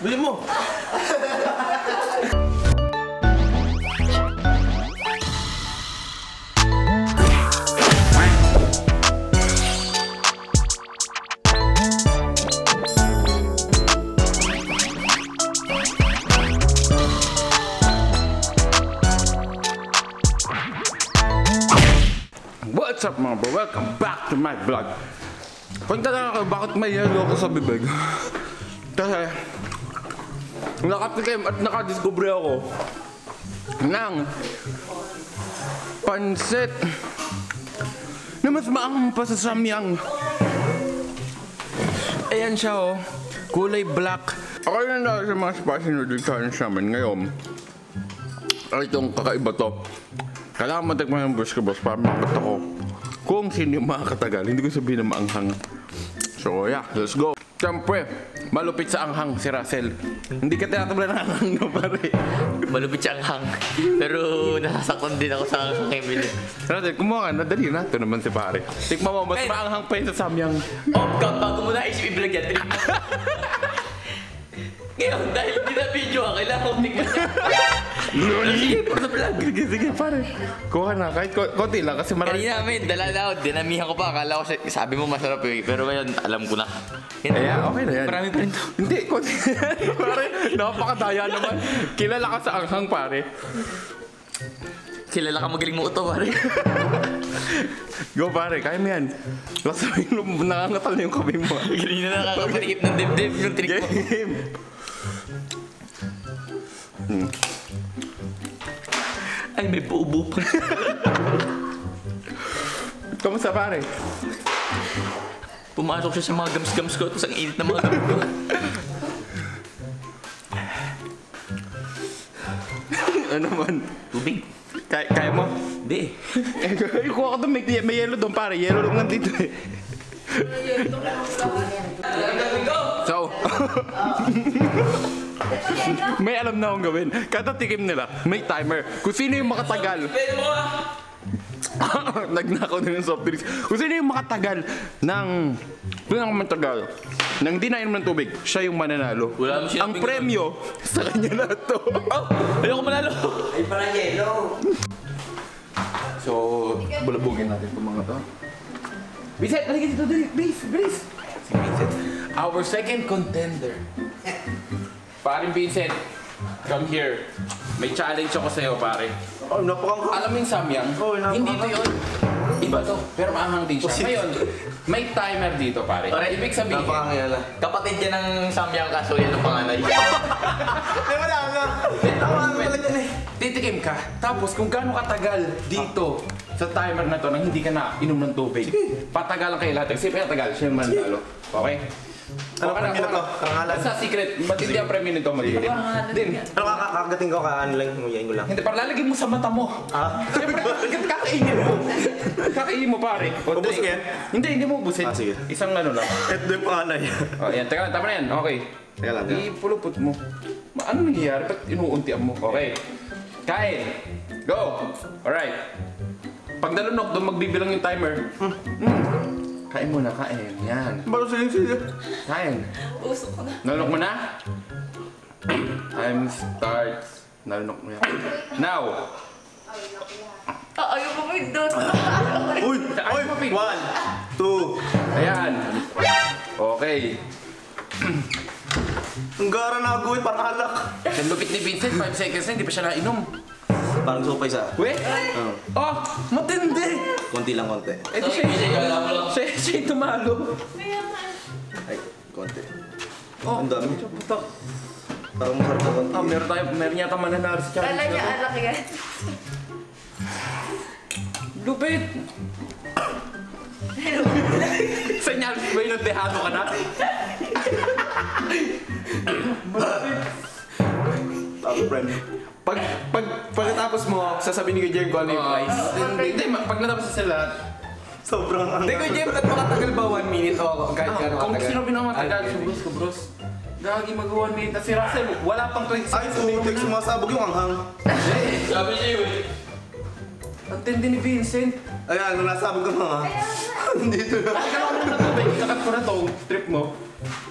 Bili mo. What's up mga bro? Welcome back to my vlog. Punta na ako, bakit may yelo ako sa bibig? Kasi, nakatikim at nakadiscover ako ng pansit na mas maanghang pa sa samyang. Ayan siya oh, kulay black. Ako na na sa mga spicy noodles sa amin ngayon. Ay, itong kakaiba to. Kailangan matikman ng Bush Boss para makita ko kung sino yung mga katagal. Hindi ko sabihin na maanghang. So yeah, let's go. Siyempre, malupit sa anghang si Russell. Hindi ka tinatabla ng anghang no, pare. Malupit siyang hang. Pero nasasaktan din ako sa hang Emily. Russell, kumuha ka na. Dali na. Ito naman si pare. Tikman mo, mas Ay. maanghang pa yun sa samyang. Oh, God, bago mo na isip i-vlog yan. Ngayon, dahil hindi na video ka, kailangan ko tingnan niya. Sige, puro sa vlog. Sige, sige, pare. Kuha na. Kahit ko- konti lang kasi marami. Kanina namin, dala na ako, dinamihan ko pa. Akala ko, sa- sabi mo masarap eh. Pero ngayon, alam ko na. Yan. Kaya, okay na yan. Marami pa rin to. Hindi, konti. pare, napakadaya naman. Kilala ka sa anghang, pare. Kilala ka magaling mo ito, pare. Go pare, kaya mo yan. Basta mo, nangangatal na yung kamay mo. Kanina na nakakapanikip ng dibdib yung trick mo. Game! Ay, may buubo pa. Kamusta pare? Pumasok siya sa mga gams-gams ko, tapos ang init na mga gams ko. ano man? Tubig. Kaya, kaya mo? Hindi. Eh, kuha ka doon, may, may yellow doon pare. Yellow lang nandito eh. So, may alam na akong gawin. Kada tikim nila, may timer. Kung sino yung makatagal, nagnakaw na ng soft drinks. Kung sino yung makatagal ng, kung sino yung matagal, nang di nainom ng tubig, siya yung mananalo. Wala mo Ang sinabing premyo, sa kanya na to. Oh, ayoko manalo. Ay, para yellow. So, bulabugin natin itong mga to. Vincent, halika dito, dali. Please, please. Si Vincent. Our second contender. Paring Vincent, come here. May challenge ako sa'yo, pare. Oh, napakang Alam mo yung samyang? Oo, napaka- Hindi to yun. Iba to, pero maanghang din siya. Ngayon, may timer dito, pare. Pare, Ibig sabihin, Napakangala. Kapatid niya ng Samyang kaso yan ang panganay. Ay, wala na. Tama na pala dyan eh. titikim ka. Tapos kung gaano katagal dito sa timer na to nang hindi ka na inom ng tubig. Patagalan kayo lahat. Kasi patagal, siya yung manalo. Okay? Ano Okay na, premyo na okay to? Karangalan? Sa secret, ba't hindi ang premyo nito magiging? Din. Ano kakagating ko ka? Ano lang, nguyain ko lang. Hindi, para lalagyan mo sa mata mo. Ah? Siyempre, kakain- kakainin mo. Kakainin mo, pare. O, Ubus di- yan? Hindi, hindi mo ubusin. Ah, sige. Isang ano lang. Ito yung panganay. O, yan. Teka lang, tama na yan. Okay. Teka lang. Ipulupot mo. Ma, ano nangyayari? Ba't inuuntian mo? Okay. Kain. Go. Alright. Pag nalunok, doon magbibilang yung timer. Mm. Kain muna, kain. Yan. Baro sige, sige. Kain. Usok ko na. Nalunok mo na? Time starts. Nalunok mo yan. Now. Ah, ayaw mo pindot. Uy! Ay, Uy! mapig. One, two. Ayan. Okay. Ang gara na agoy, parang alak. Ang lupit ni Vincent, 5 seconds na, hindi pa siya nainom. Parang supay sa. We? Oh, matindi! Konti lang, konti. Ito siya, siya, siya yung tumalo. Ay, konti. Oh, Ang dami. Putak. Parang masarap na konti. Ah, meron tayo, meron yata mananalo sa challenge Kala niya alak yan. Lupit! Senyal ba yung dehado ka na? Tapos, friend. Pag, pag, pagkatapos mo, sasabihin ni Kuya Jem kung ano yung price. Hindi, ma- pag natapos na sila, Sobrang ang... Hindi, Kuya Jem, ba't makatagal ba one minute o kahit gano'n kung katagal? sino pinamatagal, Ay, subros ko bros. Gagi mag-1 minute na si Russell, wala pang 20 Ay, seconds. tumitik, sumasabog yung anghang. Sabi niya yun. Ang tindi ni Vincent. Ayan, nung nasabog ang mga. Dito na. Ikaw ako na tubig, kakat ko na to, trip mo.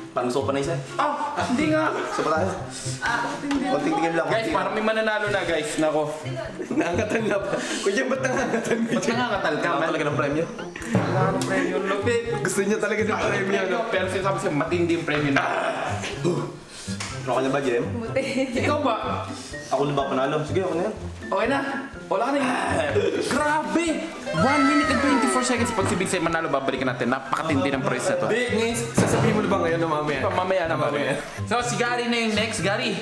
Panuso pa na isa. Ah, hindi nga. Isa pa tayo. Konting tingin lang. Guys, parang may mananalo na guys. Nako. Nangangatal na ba? Kuya, ba't nangangatal mo? Ba't nangangatal ka? Kama talaga ng premyo. Wala ng premyo. Lupit. Gusto niya talaga ng premyo? Pero sinasabi siya, matindi yung premyo na. Okay na ba, Jem? Buti. Ikaw ba? Ako na ba panalo? Sige, ako na yan. Okay na. Wala ka na yun. Grabe! 1 minute and 24 seconds. Pag si Vincent manalo, babalikan natin. Napakatindi ng price na to. Hindi, ngayon, sasabihin mo na ba ngayon o mamaya? Mamaya na, Mamaya. So, si Gary na yung next. Gary,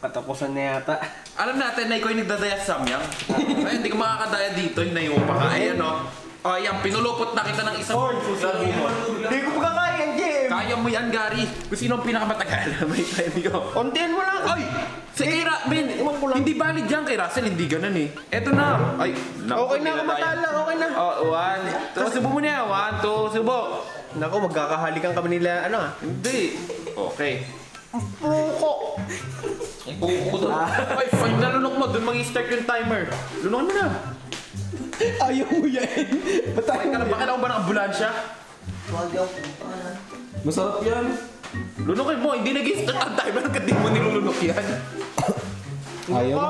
Patapusan na yata. alam natin na ikaw yung nagdadaya sa Samyang. Ay, hindi ka makakadaya dito. Hinayo pa ka. Ayan, no? O, ayan, pinulupot na kita ng isang susabi mo. Hindi ko pa kaya, mo yan, Gary. Kung sino ang pinakamatagal, may premyo. Kontihan mo lang. Ay! Si kay Ra- Ben, hindi valid yan kay Russell, hindi ganun eh. Eto na. Ay, Okay na, kumatala, okay na. Oh, one. Two, subo mo na yan. One, two, subo. Naku, magkakahalikan kami nila, ano ah. Hindi. Okay. Puko. Puko doon. Ay, fine na lunok mo. Doon mag-start yung timer. Lunokin mo na. Ayaw mo yan. Ba't Bakit ka na, bakit ako ba ng ambulansya? Masarap yan. Lunokin mo. Hindi nag-start ang timer. Kasi di mo nilulunok yan. Ayaw mo.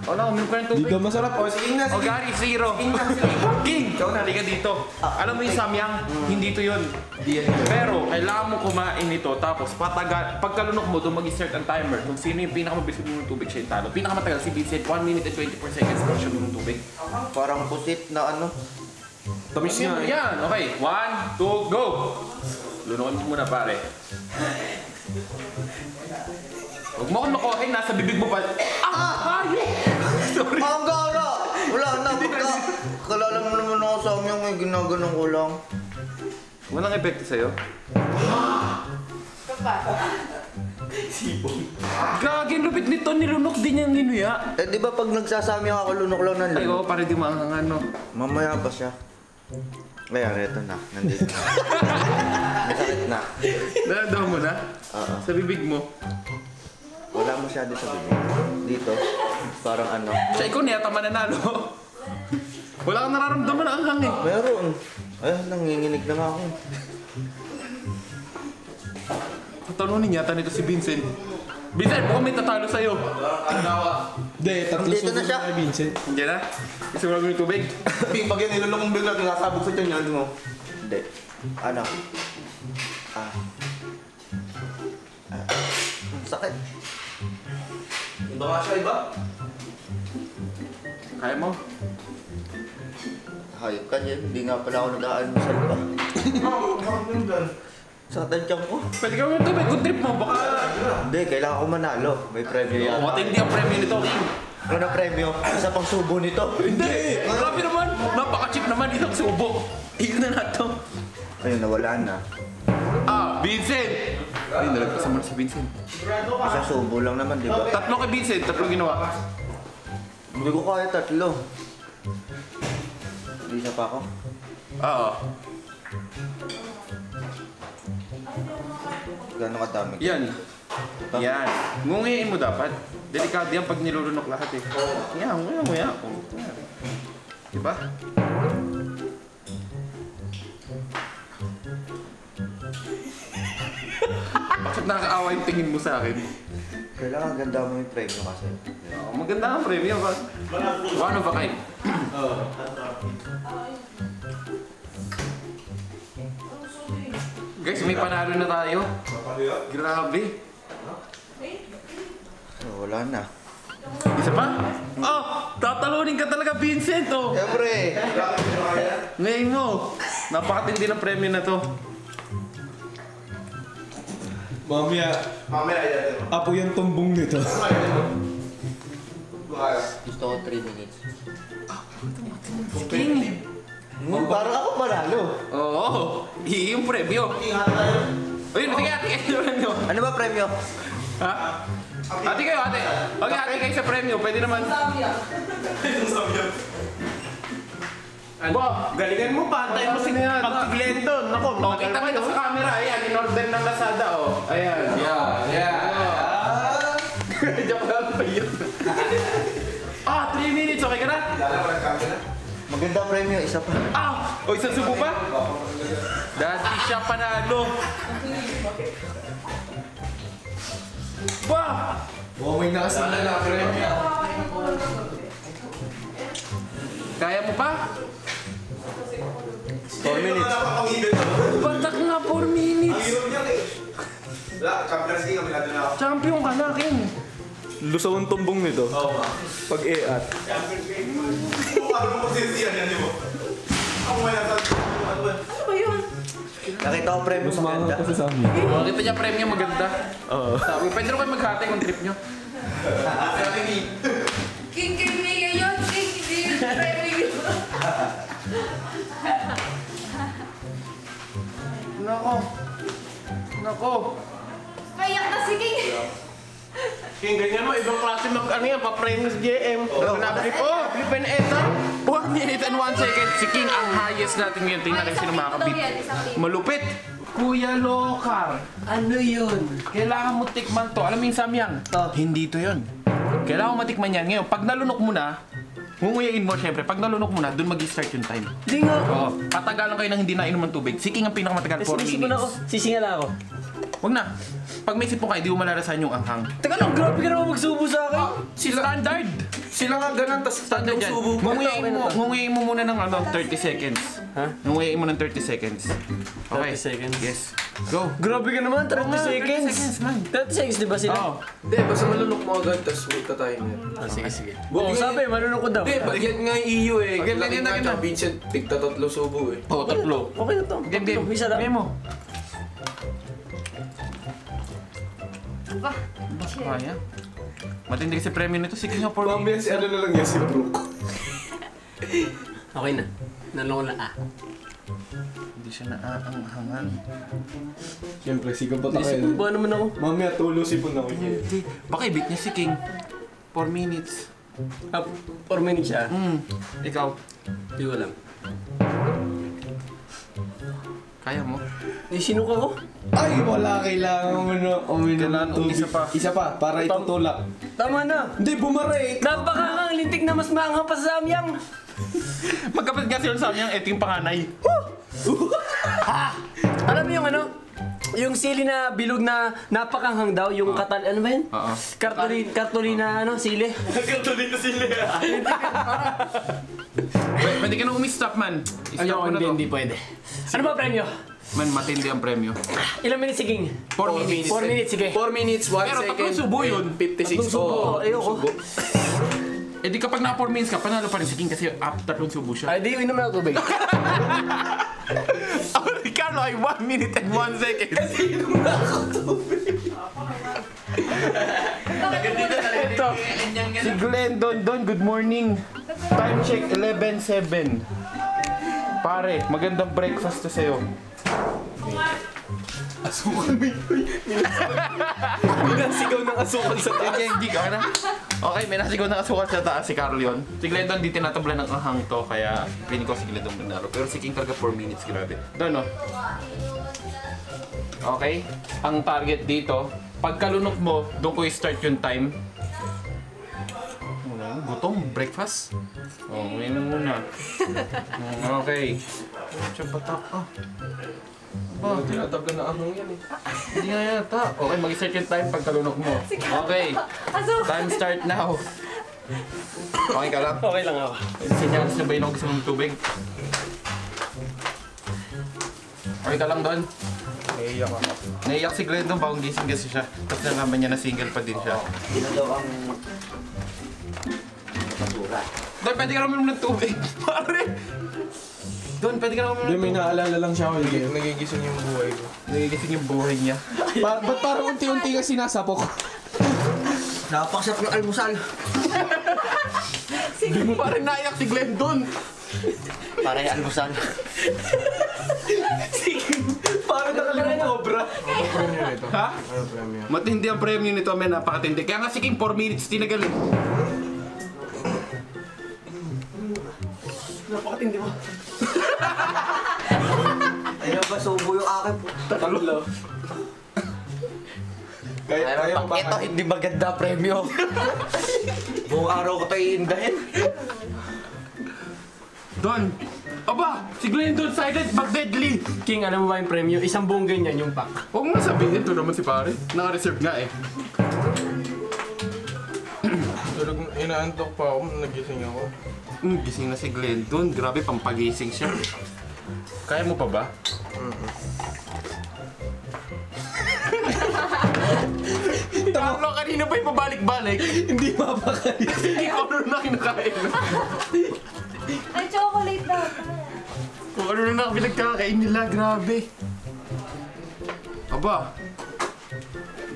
Wala, uminom ka ng tubig. daw masarap. O, sige na, O Gary, zero. King, ikaw na, halika dito. Alam mo yung samyang, hindi to yun. Pero, kailangan mo kumain nito, tapos patagal, pagkalunok mo, doon mag-start ang timer. Kung sino yung pinakamabilis ng tubig, siya yung talo. Pinakamatagal si Vincent, 1 minute and 24 seconds lang siya ng tubig. Parang pusit na ano. Tamis nga eh. Yan, okay. 1, 2, go! Lunokin mo muna, pare. Huwag mo akong makuhin, nasa bibig mo pa. Ah! Hayop! Sorry. Ang gara! Wala na, pagka... Kalala mo naman ako sa amin yung may ginaganon ko lang. Walang epekto sa'yo? Gagi, lupit nito. Nilunok din yung ninuya. Eh, di ba pag nagsasami ako, lunok lang ng Ay, lunok? oo, para di maangang ano. Mamaya pa siya. Ayan, eto na. Nandito na. May sakit na. Naramdaman mo na? Oo. Sa bibig mo. Wala masyado sa bibig. Dito, parang ano. Siya, ikaw na yata mananalo. Wala kang nararamdaman na anghang eh. Meron. Ay, nanginginig na nga ako. Tatalunin yata nito si Vincent. Vincent, mukhang may tatalo sa'yo. Hindi, tatlo Dito na siya. na Vincent. Hindi na? Gusto mo ng tubig? Pag yan, nilulong mong bigla, nasabog sa tiyan yan mo. Hindi. Ano? Ah. Ah. Sakit. Iba nga siya, iba? Kaya mo? Hayop ka niyan. Hindi nga pala ako nag-aalmusal pa. Sa tansyan ko. Pwede ka ng tubig kung trip mo. Baka... Hindi, kailangan ko manalo. May premyo yan. Matindi ang premyo nito, King. Ano premyo? Isa pang subo nito. Hindi! Grabe naman! Napaka-cheap naman isang subo. Iyon na na to. Ayun, nawala na. Ah, Vincent! Ay, nalagpasan mo na si Vincent. Isa subo lang naman, di ba? Tatlo kay Vincent, tatlo ginawa. Hindi ko kaya tatlo. Hindi isa pa ako. Oo. Gano'ng kadami? Yan. Yan. Ngunguyain mo dapat. Delikado yan pag nilulunok lahat eh. Yan, nguya, nguya. Oh, Diba? Bakit nakakaawa yung tingin mo sa akin? Kailangan ganda mo yung premyo kasi. Oh, maganda ang premyo ba? One of a kind. Guys, may panalo na tayo. Grabe. Wala na. Isa pa? Oh, tatalunin ka talaga, Vincent, oh. Siyempre! Ngayon mo. Napakatindi ng premyo na to. Mamaya, Mamaya yan. apo yung tumbong nito. Gusto ko 3 minutes. Hmm, parang ako manalo. Oo. Oh, yung premyo. Ayun, sige, ate kayo premyo. Ano ba premyo? Ha? Ate kayo, ate. Okay, ate kayo sa premyo. Pwede naman. Bo, Galingan mo pa. Antayin mo si Pag Glendon. Ako, oh, kita kita sa camera. Ayan, in-order ng Lazada, oh. Ayan. Yeah, yeah. Joke lang pa yun. ah, 3 minutes. Okay ka na? Maganda premyo, isa pa. Ah! O, isang subo pa? Dati siya panalo. Ba! Oh, may nakasama na premyo. Kaya mo pa? 4 minutes. Batak na 4 minutes. Wala, champions league kami na ako. Champion ka na, King. Lusaw ang tumbong nito. Pag e-at. Ano mo sisiyan yan, di mo? Ako may nasa... Ano ba? Ano? Nakita ko premyo maganda. Kasi sa amin. Oh, kita niya premyo maganda. Oo. Sabi, pwede rin kayo maghati kung trip nyo. King King Nia yun. King yun. Premyo yun. Nako. Nako. Kayak na si King. Yung ganyan mo, ibang klase mag ano yan, pa-frame sa JM. Oh, Nabli po, flip and eta. 1 minute and 1 second. Si King ang highest natin ngayon. Tingnan natin sino makakabit. Malupit. Kuya Lokar. Ano yun? Kailangan mo tikman to. Alam mo yung samyang? Hindi to yun. Kailangan mo matikman yan. Ngayon, pag nalunok mo na, ngunguyain mo syempre. Pag nalunok mo na, dun mag-start yung time. Hindi nga. Oo. Patagalan kayo ng hindi nainom ng tubig. Si King ang pinakamatagal, 4 Sinisipon ako. minutes. Sisingal ako. Huwag na. Pag may sipon ka, hindi mo malalasan yung anghang. Teka lang, grabe ka naman magsubo sa akin. Standard! Sila nga ganun, tas Standard yan. subo. Ngunguyain Okay na mo, ngunguyain mo muna ng ano, 30 seconds. Ha? Ngunguyain mo ng 30 seconds. Okay. 30 seconds? Yes. Go. Grabe ka naman, 30 Oo nga, 30 seconds. seconds, man. 30 seconds, di ba sila? Oo. Hindi, basta malunok mo agad, tas wait ka tayo niya. Ah, sige, sige. Oo, sabi, malunok ko daw. Hindi, bagyan nga yung EU eh. Okay, Laki lagyan nga natin tsaka na. Vincent, tigta tatlo subo eh. Oo, tatlo. Okay na to. Game, game. Isa lang. Game mo. Ba? Kaya. Matindi kasi premyo nito. Sige nga, for Mamaya si ano na lang yan, si Brooke. Okay na. Nalunok na ah. Hindi siya naaanghangan. Siyempre, sigaw pa Isip mo ba naman ako? Mamaya tulo si Pun ako niya. Hindi. Baka ibit niya si King. 4 minutes. Ah, 4 minutes siya. Hmm. Ikaw. Hindi ko alam. Kaya mo? Eh, sino ka ko? Ay, wala kailangan mo na uminom Kailangan ng tubig. isa pa. Isa pa, para itutulak. Tama na. Hindi, bumaray. Napakahang lintik na mas maanghang pa sa samyang. Magkapit nga sila sa amin yung ito yung panganay. Alam mo yung ano? Yung sili na bilog na napakanghang daw, yung katal, ano ba yun? Oo. Kartuli, kartuli na ano, sili. Pwede, pwede ka na umistop, man. Stop Ayoko, mo na hindi, to. hindi pwede. Ano ba premyo? Man, matindi ang premyo. Ilang minutes siging? 4 minutes. 4 minutes, sige. 4 minutes, 1 Pero second. tatlong subo yun. 56. Tatlong subo. Oo, Ayoko. Eh di kapag na 4 minutes ka, panalo pa rin si King kasi up tatlong subo siya. Ay, di, inom na ako tubig. Ako, Ricardo ay 1 minute and 1 second. Ito, si Glenn Don Don, good morning. Time check 11.7. Pare, magandang breakfast to sa'yo. Asukal mo yun. Minasigaw ng asukal sa taas. Okay, hindi ka na. Okay, may nasigaw ng asukal sa taas si Carl yun. Si Glendon, di tinatabla ng anghang to, kaya piling ko si Glendon manalo. Pero si King talaga 4 minutes, grabe. Doon, no? Okay? Ang target dito, pagkalunok mo, doon ko i-start yung time. Breakfast. Oh, ngayon muna. Mm, okay. Siya batak. Ah, Oh, tinatabla na ahong yan eh. hindi nga yata. Okay, mag-start yung time pagkalunok mo. Okay. Time start now. Okay ka lang? Okay lang ako. Sinyalis na ba yun ako gusto mong tubig? Okay ka lang doon? Naiiyak ako. Naiyak si Glenn doon, bagong gising kasi siya. Tapos nalaman niya na single pa din siya. Hindi na daw ang... Basura. Doon, pwede ka naman ng tubig. Pare! Doon, pwede ka naman Hindi, ng may tubig. naalala lang siya ako. Nag- Nagigising yung buhay ko. Nagigising yung buhay niya. Pa ba't parang unti-unti ka sinasapok? Napakasap ng almusal. Parang naiyak si Glenn doon. Para yung almusal. Parang nakalimang cobra. Ha? Matindi ang premyo nito, men. Napakatindi. Kaya nga si King 4 minutes tinagal eh. Napakatindi mo. Ayun ba, subo yung akin po. Tatlo. Kaya, kaya Pag ito, hindi maganda premyo. Buong araw ko tayo iindahin. Don! Aba! Si Glendon silent but deadly! King, alam mo ba yung premyo? Isang buong ganyan yung pack. Huwag mo sabihin, ito naman si pare. Naka-reserve nga eh. Tulog, inaantok pa ako, nagising ako. Hmm, gising na si Glendon. Grabe, pampagising siya. Kaya mo pa ba? Talo, kanina pa yung pabalik-balik. Hindi mapakain. Hindi ko ano na kinakain. Ay, chocolate daw. Kung ano na pinagkakain nila, grabe. Aba.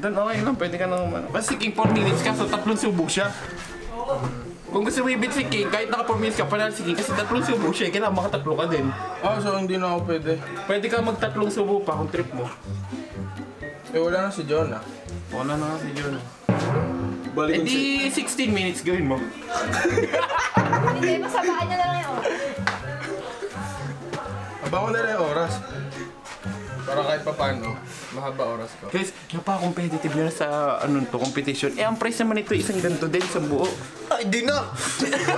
Dan, okay lang. Pwede ka nang ano. Basta si King 4 minutes ka, so tatlong subo siya. Kung gusto mo ibit si King, kahit naka 4 minutes ka, panalo si King kasi tatlong subo siya, eh, kailangan makatatlo ka din. Ah, so hindi na ako pwede. Pwede ka magtatlong subo pa kung trip mo. Eh, wala na si John ah. Wala na nga si John. Balik Eh di 16 minutes gawin mo. Hindi, masabaan niya na lang yung oras. Abangan na lang yung oras. Para kahit pa paano, mahaba oras ko. Guys, napaka-competitive na sa ano to, competition. Eh, ang price naman ito isang ganito din sa buo. Ay, di na!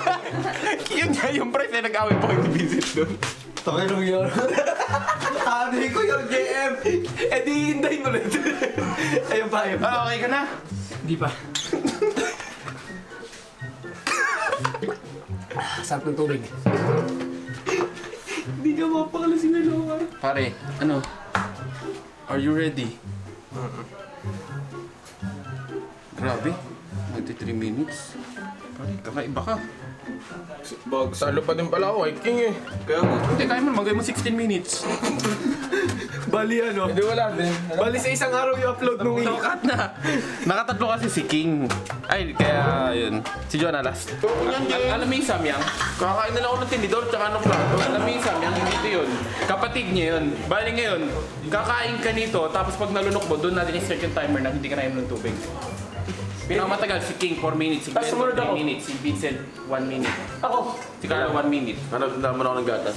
Yun nga yung price na nag-away ni Vincent doon. Takay nung yun. Sabi ko yung JM! eh di hintayin ulit. ayun pa, ayun pa. Ah, okay ka na? Di pa. Sarap ng tubig. Hindi ka mapakalasing na lang. Pare, ano? Are you ready? Grabe. Magti 3 minutes. Pare, kakaiba ka. Bag, talo pa din pala ako kay King eh. Kaya nga. Hindi, kaya mo magawin mo 16 minutes. Bali ano? Hindi wala din. Bali sa isang araw yung upload nung So, cut na. Nakatatlo kasi si King. Ay, kaya yun. Si Jonah last. Al- alam mo yung Samyang? Kakain na lang ako ng tinidor tsaka ng plato. Alam mo yung Samyang, dito yun. Kapatid niya yun. Bali ngayon, kakain ka nito, tapos pag nalunok mo, doon natin i-start yung timer na hindi ka na ng tubig. Pinakamatagal si King 4 minutes, si Glenn sumunod 3 ako. minutes, si Vincent 1 minute. Ako. Si Carlo 1 minute. Ano, naman ako ng gatas.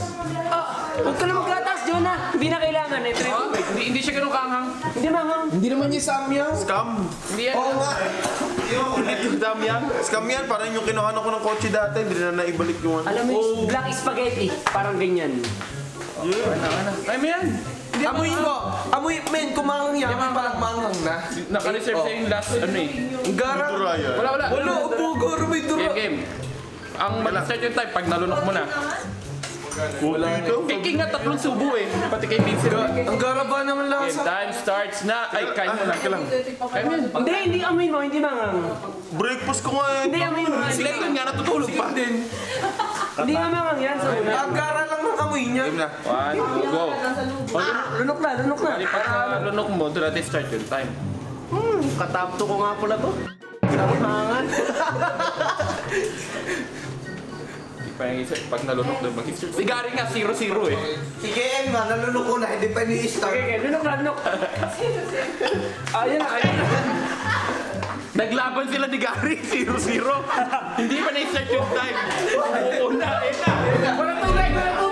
Ah, huwag ka na maglatas, Jonah. Hindi na kailangan eh. Try Ah, hindi, hindi siya ganun kaanghang. Hindi mahang. Hindi naman yung Samyang. Scam! Hindi yan. Oo nga! Ulit yung Samyang. Scam yan, parang yung kinuha ko ng kotse dati, hindi na naibalik yung ano. Alam mo yung black spaghetti. Parang ganyan. Ay, mo yan. Amoy mo! Amoy, men, kumangang yan. Amoy palang mangang na. Naka-reserve sa'yo yung last ano eh. Ang gara. Wala, wala. Wala, upo, garo, may duro. Game, game. Ang mag-start yung time pag nalunok mo na. Wala ito. Kay King nga tatlong subo eh. Pati kay Vincent. Ang gara ba naman Game lasa? time starts na. Ay, kain mo lang. lang. Kain mo. Hindi, hindi amoy mo. Hindi mangang. Breakfast ko nga eh. Hindi amoy mo. Si Lennon nga natutulog pa. Hindi nga mangang yan sa una. Ang gara lang ng amoy niya. Game na. One, two, go. Lunok na, lunok na. Bali, pag nalunok mo, doon natin start yung time. Katapto ko nga pala to. Nahangan. Pa yung isa. Pag nalunok doon, mag-start. Si Gary nga, 0-0 eh. Sige, M, nalulok ko na, hindi pa ni-start. Okay, okay. Lunok na, lunok. Ayun na, ayun na. Naglaban sila ni Gary, 0-0. Hindi pa na-start yung time. Una, eh na. Walang tubig, walang tubig.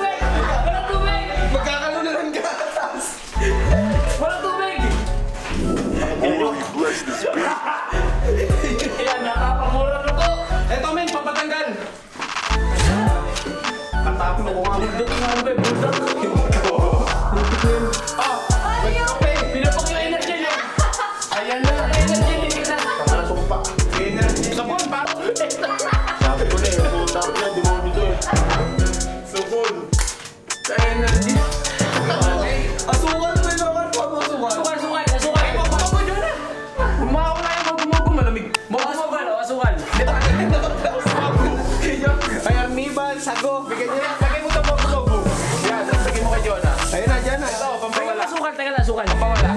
Teka lang, asukal. Pampawala.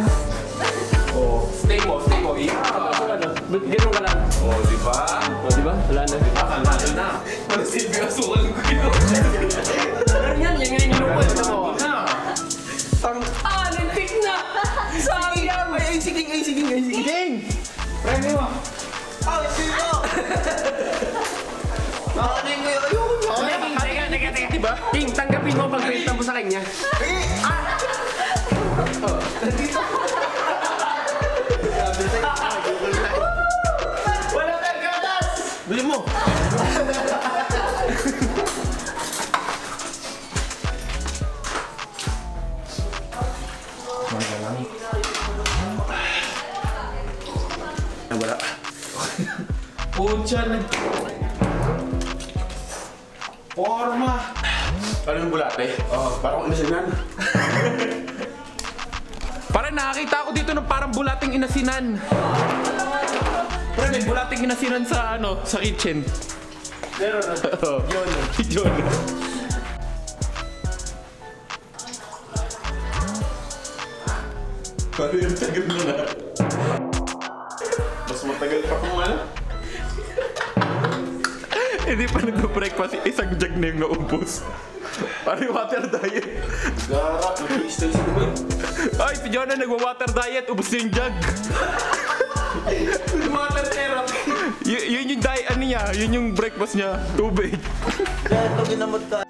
Oh, stay mo, stay mo. Oh. Ba't Ganun ka lang. Oh, di ba? O, di ba? Wala na. Panalo na. Ano silbi ang sukal ko ginawa? Pero yan, yan yung ko. Ito mo. Na. Ah, lintik na! Sayang! Ay, ay, sige, ay, sige, ay, sige. King! Premi mo. Ah, sino? Nakanin ko yung ayoko na. Teka, teka, teka. Diba? King, tanggapin mo pag benta mo sa kanya. Oh, nandito. Sabi sa'yo, Google Live. Wala tayong gatas! Bili mo! Maga Forma! Ano yung bulate? Oh, parang umisignan. Parang nakakita ako dito ng parang bulating inasinan. Pre, may bulating inasinan sa ano, sa kitchen. Meron na. Yun. Yun. Ano yung tagal mo na? Mas matagal pa kung ano. Hindi pa nag-breakfast, isang jug na yung naubos. Parang water diet. Garap, nag-i-stay sa gabi. Ay, si Jonah nagwa-water diet, ubos na yung jug. Water therapy. Y- yun yung diet, ano niya, yun yung breakfast niya, tubig. Kaya ito ginamot ka.